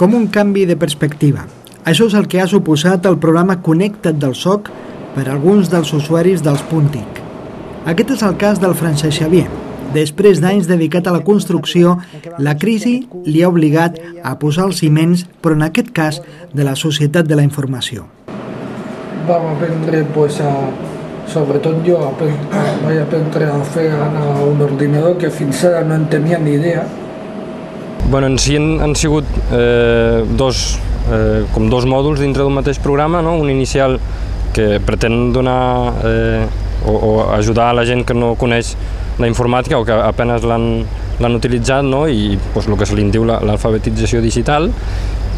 Com un canvi de perspectiva. Això és el que ha suposat el programa Connecta't del SOC per a alguns dels usuaris dels Puntic. Aquest és el cas del Francesc Xavier. Després d'anys dedicat a la construcció, la crisi li ha obligat a posar els ciments, però en aquest cas de la societat de la informació. Vam aprendre pues, a, sobretot jo, vaig aprendre a fer anar un ordinador que fins ara no en tenia ni idea, Bueno, en si han, han sigut eh, dos, eh, com dos mòduls dintre d'un mateix programa, no? un inicial que pretén donar eh, o, o ajudar a la gent que no coneix la informàtica o que apenes l'han utilitzat no? i pues, el que se li diu l'alfabetització digital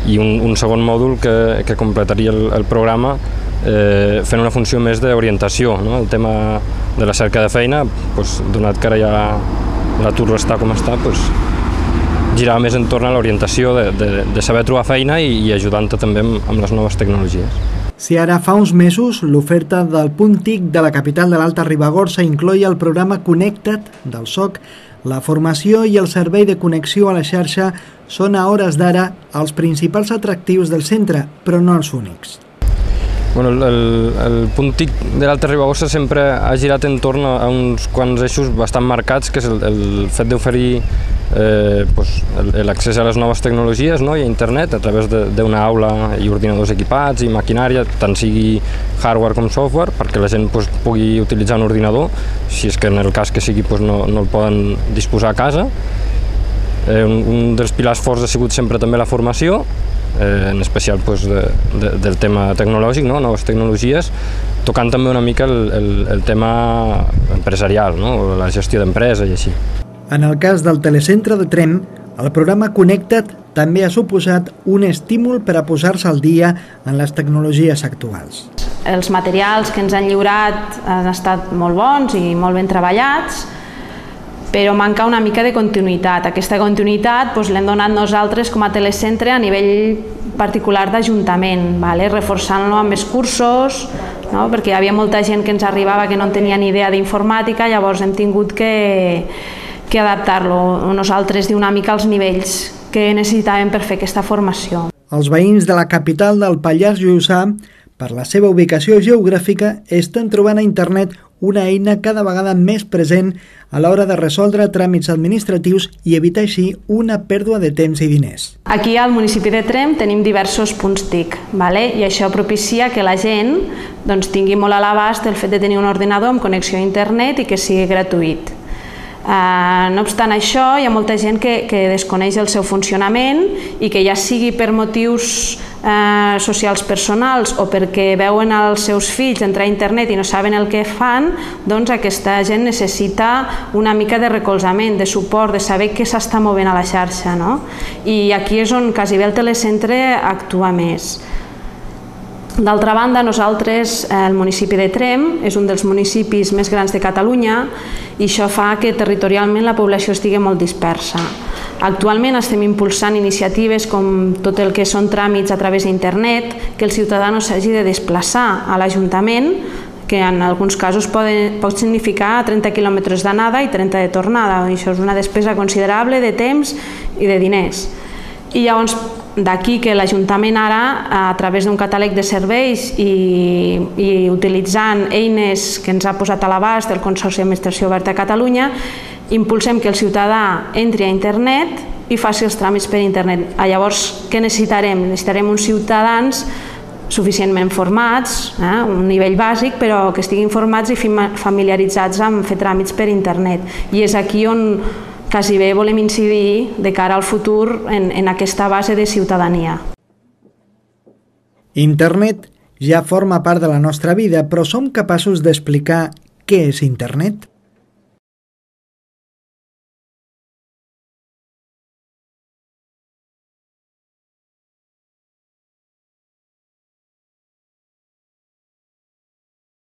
i un, un segon mòdul que, que completaria el, el programa eh, fent una funció més d'orientació, no? el tema de la cerca de feina, pues, donat que ara ja l'atur està com està, pues, girava més entorn a l'orientació de, de, de saber trobar feina i, i ajudant-te també amb, amb les noves tecnologies. Si ara fa uns mesos l'oferta del punt TIC de la capital de l'Alta Ribagorça incloïa el programa Connecta't del SOC, la formació i el servei de connexió a la xarxa són a hores d'ara els principals atractius del centre, però no els únics. Bueno, el, el, punt TIC de l'Alta Ribagorça sempre ha girat entorn a uns quants eixos bastant marcats, que és el, el fet d'oferir eh, pues, l'accés a les noves tecnologies no? i a internet a través d'una aula i ordinadors equipats i maquinària, tant sigui hardware com software, perquè la gent pues, pugui utilitzar un ordinador, si és que en el cas que sigui pues, no, no el poden disposar a casa. Eh, un, un dels pilars forts ha sigut sempre també la formació, eh, en especial pues, de, de, del tema tecnològic, no? noves tecnologies, tocant també una mica el, el, el tema empresarial, no? la gestió d'empresa i així. En el cas del telecentre de Trem, el programa Connecta't també ha suposat un estímul per a posar-se al dia en les tecnologies actuals. Els materials que ens han lliurat han estat molt bons i molt ben treballats, però manca una mica de continuïtat. Aquesta continuïtat doncs, l'hem donat nosaltres com a telecentre a nivell particular d'Ajuntament, vale? reforçant-lo amb més cursos, no? perquè hi havia molta gent que ens arribava que no en tenia ni idea d'informàtica, llavors hem tingut que, que adaptar-lo nosaltres d'una mica als nivells que necessitàvem per fer aquesta formació. Els veïns de la capital del Pallars Jussà, per la seva ubicació geogràfica, estan trobant a internet una eina cada vegada més present a l'hora de resoldre tràmits administratius i evitar així una pèrdua de temps i diners. Aquí al municipi de Trem tenim diversos punts TIC vale? i això propicia que la gent doncs, tingui molt a l'abast el fet de tenir un ordinador amb connexió a internet i que sigui gratuït. Uh, no obstant això, hi ha molta gent que, que desconeix el seu funcionament i que ja sigui per motius uh, socials personals o perquè veuen els seus fills entrar a internet i no saben el que fan, doncs aquesta gent necessita una mica de recolzament, de suport, de saber què s'està movent a la xarxa. No? I aquí és on quasi bé el telecentre actua més. D'altra banda, nosaltres, eh, el municipi de Trem, és un dels municipis més grans de Catalunya i això fa que territorialment la població estigui molt dispersa. Actualment estem impulsant iniciatives com tot el que són tràmits a través d'internet, que el ciutadà no s'hagi de desplaçar a l'Ajuntament, que en alguns casos pot, pot significar 30 quilòmetres d'anada i 30 de tornada. Això és una despesa considerable de temps i de diners. I llavors D'aquí que l'Ajuntament ara, a través d'un catàleg de serveis i, i utilitzant eines que ens ha posat a l'abast el Consorci d'Administració Oberta a Catalunya, impulsem que el ciutadà entri a internet i faci els tràmits per internet. Ah, llavors, què necessitarem? Necessitarem uns ciutadans suficientment formats, eh, un nivell bàsic, però que estiguin formats i familiaritzats amb fer tràmits per internet. I és aquí on quasi bé volem incidir de cara al futur en, en aquesta base de ciutadania. Internet ja forma part de la nostra vida, però som capaços d'explicar què és internet?